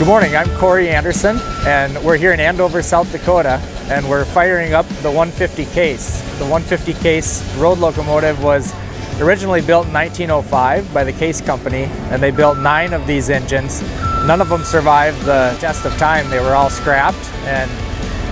Good morning, I'm Kory Anderson, and we're here in Andover, South Dakota, and we're firing up the 150 case. The 150 case road locomotive was originally built in 1905 by the Case Company, and they built nine of these engines. None of them survived the test of time. They were all scrapped, and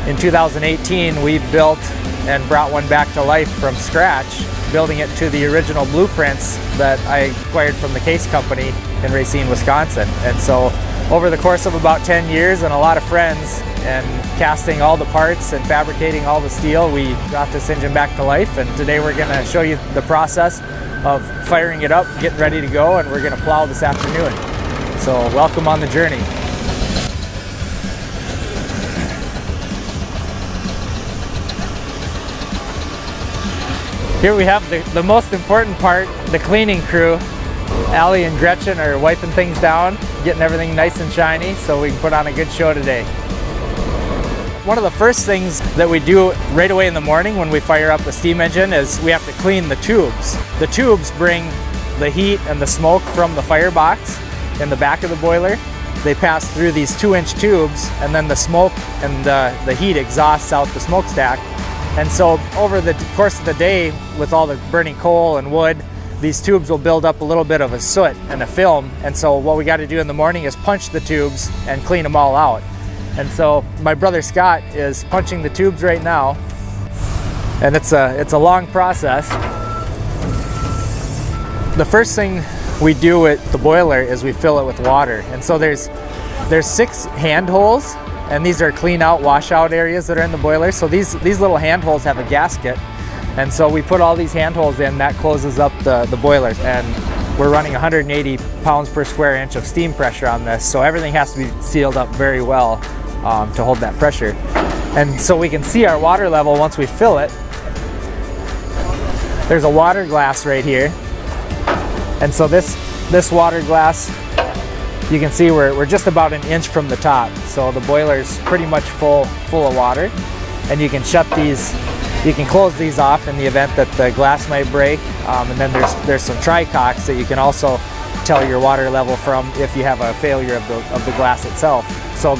in 2018 we built and brought one back to life from scratch, building it to the original blueprints that I acquired from the Case Company in Racine, Wisconsin. And so over the course of about 10 years and a lot of friends and casting all the parts and fabricating all the steel, we brought this engine back to life. And today we're gonna show you the process of firing it up, getting ready to go, and we're gonna plow this afternoon. So welcome on the journey. Here we have the, the most important part, the cleaning crew. Allie and Gretchen are wiping things down, getting everything nice and shiny so we can put on a good show today. One of the first things that we do right away in the morning when we fire up the steam engine is we have to clean the tubes. The tubes bring the heat and the smoke from the firebox in the back of the boiler. They pass through these two inch tubes and then the smoke and the, the heat exhausts out the smokestack and so over the course of the day, with all the burning coal and wood, these tubes will build up a little bit of a soot and a film. And so what we got to do in the morning is punch the tubes and clean them all out. And so my brother Scott is punching the tubes right now. And it's a, it's a long process. The first thing we do with the boiler is we fill it with water. And so there's, there's six hand holes and these are clean out washout areas that are in the boiler. So these, these little hand holes have a gasket. And so we put all these hand holes in, that closes up the, the boiler. And we're running 180 pounds per square inch of steam pressure on this. So everything has to be sealed up very well um, to hold that pressure. And so we can see our water level once we fill it. There's a water glass right here. And so this, this water glass you can see we're, we're just about an inch from the top. So the boiler's pretty much full, full of water. And you can shut these, you can close these off in the event that the glass might break. Um, and then there's, there's some tricocks that you can also tell your water level from if you have a failure of the, of the glass itself. So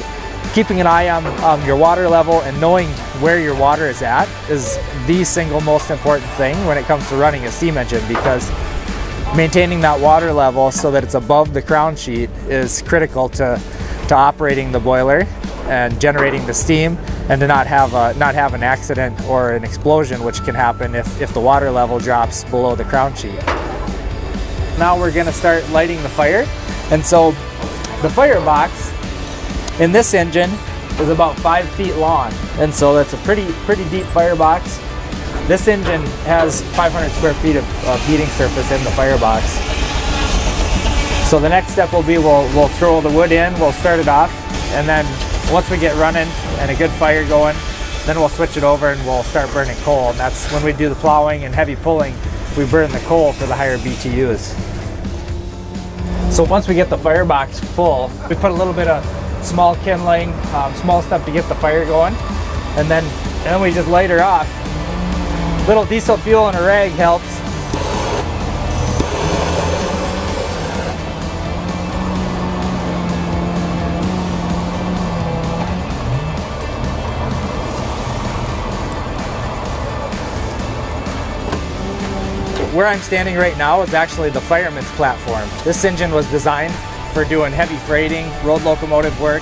keeping an eye on um, your water level and knowing where your water is at is the single most important thing when it comes to running a steam engine because maintaining that water level so that it's above the crown sheet is critical to, to operating the boiler and generating the steam and to not have a, not have an accident or an explosion which can happen if, if the water level drops below the crown sheet. Now we're going to start lighting the fire and so the firebox in this engine is about five feet long and so that's a pretty pretty deep firebox this engine has 500 square feet of, of heating surface in the firebox. So the next step will be we'll, we'll throw the wood in, we'll start it off, and then once we get running and a good fire going, then we'll switch it over and we'll start burning coal. And that's when we do the plowing and heavy pulling, we burn the coal for the higher BTUs. So once we get the firebox full, we put a little bit of small kindling, um, small stuff to get the fire going, and then, and then we just light her off Little diesel fuel and a rag helps. Where I'm standing right now is actually the fireman's platform. This engine was designed for doing heavy freighting, road locomotive work,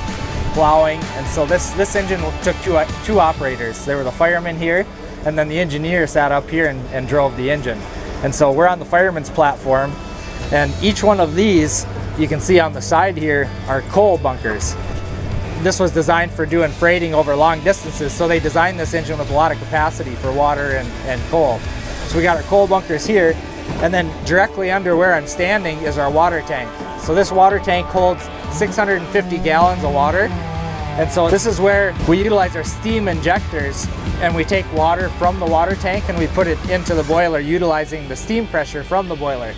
plowing, and so this, this engine took two, two operators. There were the firemen here and then the engineer sat up here and, and drove the engine. And so we're on the fireman's platform, and each one of these, you can see on the side here, are coal bunkers. This was designed for doing freighting over long distances, so they designed this engine with a lot of capacity for water and, and coal. So we got our coal bunkers here, and then directly under where I'm standing is our water tank. So this water tank holds 650 gallons of water, and so this is where we utilize our steam injectors and we take water from the water tank and we put it into the boiler utilizing the steam pressure from the boiler.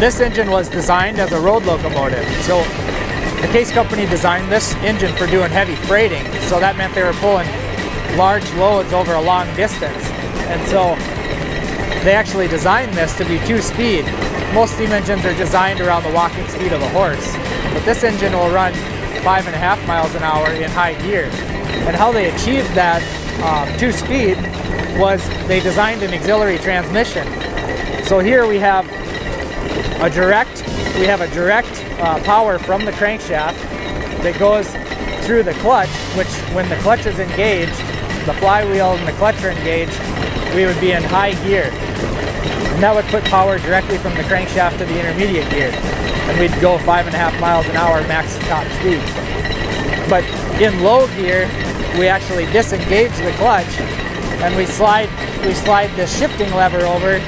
This engine was designed as a road locomotive. So the Case Company designed this engine for doing heavy freighting. So that meant they were pulling large loads over a long distance. And so they actually designed this to be two-speed. Most steam engines are designed around the walking speed of a horse. But this engine will run five and a half miles an hour in high gear. And how they achieved that um, two-speed was they designed an auxiliary transmission. So here we have a direct, we have a direct uh, power from the crankshaft that goes through the clutch, which when the clutch is engaged, the flywheel and the clutch are engaged, we would be in high gear. And that would put power directly from the crankshaft to the intermediate gear. And we'd go five and a half miles an hour max top speed. But in low gear, we actually disengage the clutch and we slide we slide the shifting lever over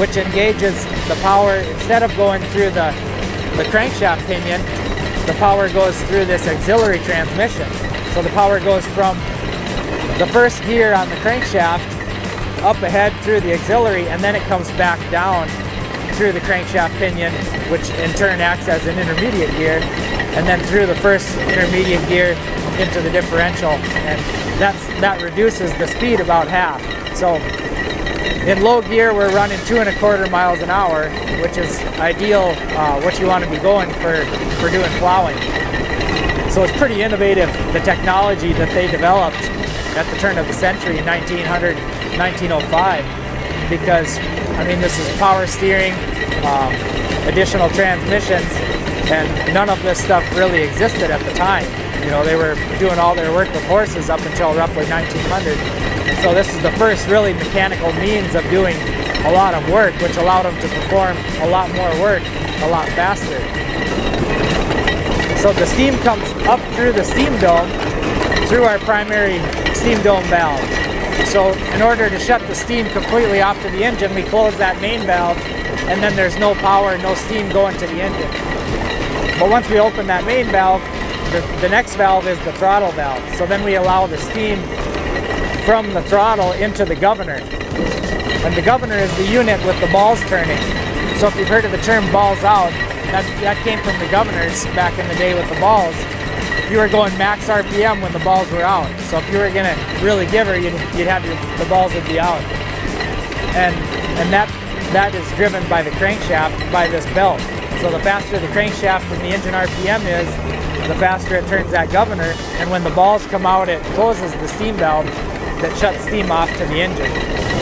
which engages the power instead of going through the the crankshaft pinion the power goes through this auxiliary transmission. So the power goes from the first gear on the crankshaft up ahead through the auxiliary and then it comes back down through the crankshaft pinion which in turn acts as an intermediate gear and then through the first intermediate gear into the differential. And that's that reduces the speed about half. So in low gear we're running two and a quarter miles an hour which is ideal uh, what you want to be going for for doing plowing so it's pretty innovative the technology that they developed at the turn of the century in 1900 1905 because I mean this is power steering um, additional transmissions and none of this stuff really existed at the time you know, they were doing all their work with horses up until roughly 1900. So this is the first really mechanical means of doing a lot of work, which allowed them to perform a lot more work a lot faster. So the steam comes up through the steam dome through our primary steam dome valve. So in order to shut the steam completely off to the engine, we close that main valve and then there's no power, no steam going to the engine. But once we open that main valve, the, the next valve is the throttle valve. So then we allow the steam from the throttle into the governor. And the governor is the unit with the balls turning. So if you've heard of the term balls out, that, that came from the governors back in the day with the balls. You were going max RPM when the balls were out. So if you were gonna really give her, you'd, you'd have your, the balls would be out. And, and that, that is driven by the crankshaft by this belt. So the faster the crankshaft and the engine RPM is, the faster it turns that governor. And when the balls come out, it closes the steam valve that shuts steam off to the engine.